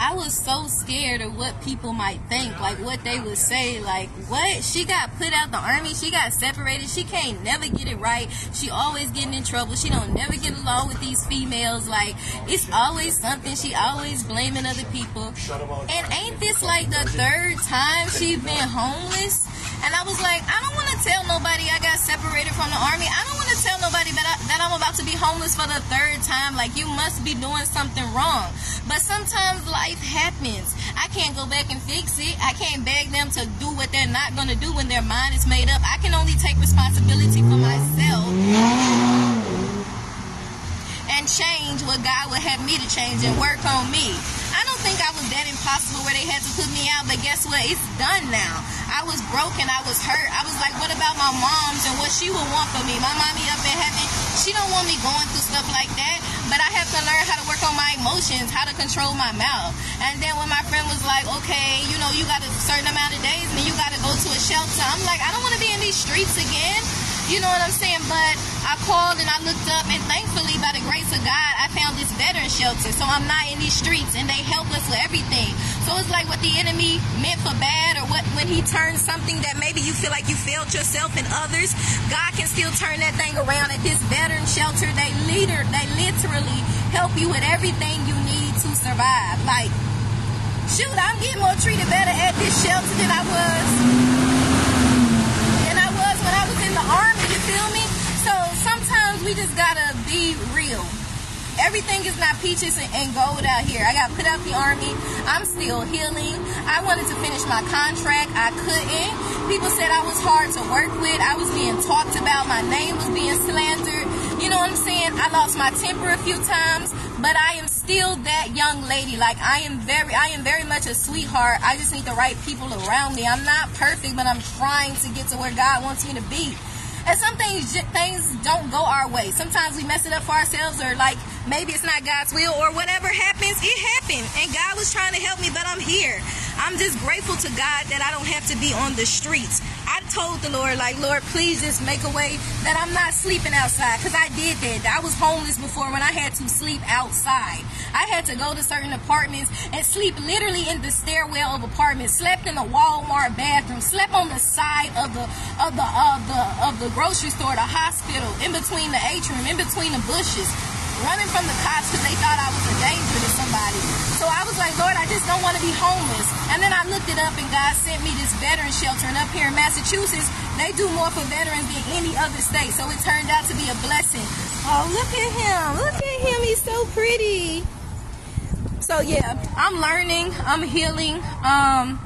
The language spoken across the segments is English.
I was so scared of what people might think, like what they would say, like what? She got put out the army, she got separated, she can't never get it right, she always getting in trouble, she don't never get along with these females, like it's always something, she always blaming other people. And ain't this like the third time she's been homeless? And I was like, I don't want to tell nobody I got separated from the army. I don't want to tell nobody that, I, that I'm about to be homeless for the third time. Like, you must be doing something wrong. But sometimes life happens. I can't go back and fix it. I can't beg them to do what they're not going to do when their mind is made up. I can only take responsibility for myself and change what God would have me to change and work on me. I don't think I was that impossible where they had to put me out, but guess what? It's done now. I was broken. I was hurt. I was like, what about my mom's and what she would want for me? My mommy up in heaven, she don't want me going through stuff like that. But I have to learn how to work on my emotions, how to control my mouth. And then when my friend was like, okay, you know, you got a certain amount of days and you got to go to a shelter. I'm like, I don't want to be in these streets again. You know what I'm saying? But I called and I looked up, and thankfully, by the grace of God, I found this veteran shelter. So I'm not in these streets, and they help us with everything. So it's like what the enemy meant for bad, or what he turns something that maybe you feel like you failed yourself and others, God can still turn that thing around. At this veteran shelter, they leader, they literally help you with everything you need to survive. Like, shoot, I'm getting more treated better at this shelter than I was than I was when I was in the army. You feel me? So sometimes we just gotta be real. Everything is not peaches and gold out here. I got put out the army. I'm still healing. I wanted to finish my contract. I couldn't. People said I was hard to work with. I was being talked about. My name was being slandered. You know what I'm saying? I lost my temper a few times, but I am still that young lady. Like I am very, I am very much a sweetheart. I just need the right people around me. I'm not perfect, but I'm trying to get to where God wants me to be. And some things things don't go our way. Sometimes we mess it up for ourselves, or like maybe it's not God's will, or whatever happens, it happened. And God was trying to help me, but I'm here. I'm just grateful to God that I don't have to be on the streets. I told the Lord, like, Lord, please just make a way that I'm not sleeping outside. Because I did that. I was homeless before when I had to sleep outside. I had to go to certain apartments and sleep literally in the stairwell of apartments. Slept in a Walmart bathroom. Slept on the side of the of the of the of the grocery store, the hospital, in between the atrium, in between the bushes running from the cops because they thought I was a danger to somebody. So I was like, Lord, I just don't want to be homeless. And then I looked it up and God sent me this veteran shelter. And up here in Massachusetts, they do more for veterans than any other state. So it turned out to be a blessing. Oh, look at him. Look at him. He's so pretty. So yeah, I'm learning. I'm healing. Um,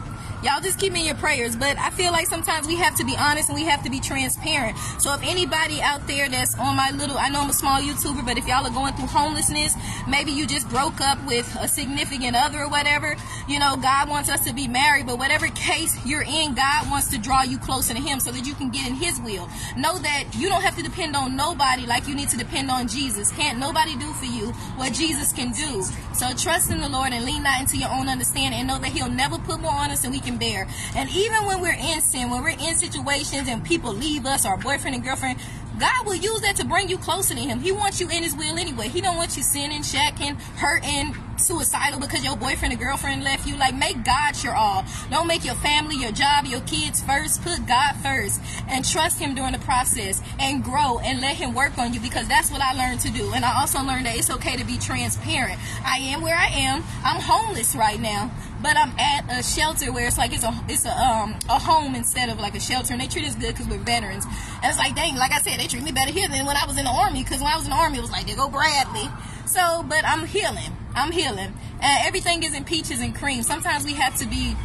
y'all just keep me in your prayers. But I feel like sometimes we have to be honest and we have to be transparent. So if anybody out there that's on my little, I know I'm a small YouTuber, but if y'all are going through homelessness, maybe you just broke up with a significant other or whatever, you know, God wants us to be married, but whatever case you're in, God wants to draw you closer to Him so that you can get in His will. Know that you don't have to depend on nobody like you need to depend on Jesus. Can't nobody do for you what Jesus can do. So trust in the Lord and lean not into your own understanding and know that He'll never put more on us than we can bear. And even when we're in sin, when we're in situations and people leave us, our boyfriend and girlfriend, God will use that to bring you closer to Him. He wants you in His will anyway. He don't want you sinning, shacking, hurting, suicidal because your boyfriend or girlfriend left you. Like, make God your all. Don't make your family, your job, your kids first. Put God first and trust Him during the process and grow and let Him work on you because that's what I learned to do. And I also learned that it's okay to be transparent. I am where I am. I'm homeless right now but I'm at a shelter where it's like it's a it's a um a home instead of like a shelter, and they treat us good because we're veterans. And it's like, dang, like I said, they treat me better here than when I was in the army. Because when I was in the army, it was like, they go Bradley. So, but I'm healing. I'm healing. And everything isn't peaches and cream. Sometimes we have to be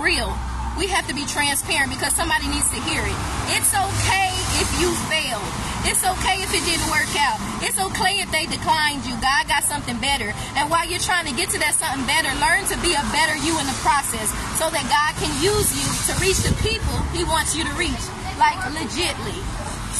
real. We have to be transparent because somebody needs to hear it. It's okay if you failed. It's okay if it didn't work out. It's okay if they declined you. God got something better. And while you're trying to get to that something better, learn to be a better you in the process so that God can use you to reach the people He wants you to reach. Like legitly.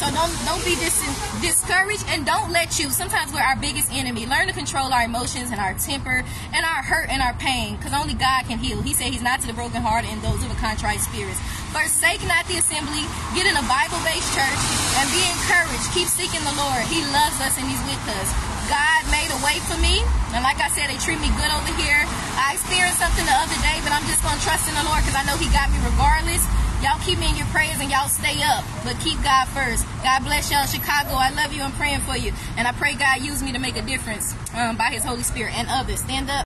So don't don't be dis- discouraged and don't let you. Sometimes we're our biggest enemy. Learn to control our emotions and our temper and our hurt and our pain, because only God can heal. He said He's not to the broken heart and those of a contrite spirits. Forsake not the assembly. Get in a Bible-based church and be encouraged. Keep seeking the Lord. He loves us and He's with us. God made a way for me. And like I said, they treat me good over here. I experienced something the other day, but I'm just going to trust in the Lord because I know He got me regardless. Y'all keep me in your prayers and y'all stay up, but keep God first. God bless y'all, Chicago. I love you. I'm praying for you. And I pray God use me to make a difference um, by His Holy Spirit and others. Stand up.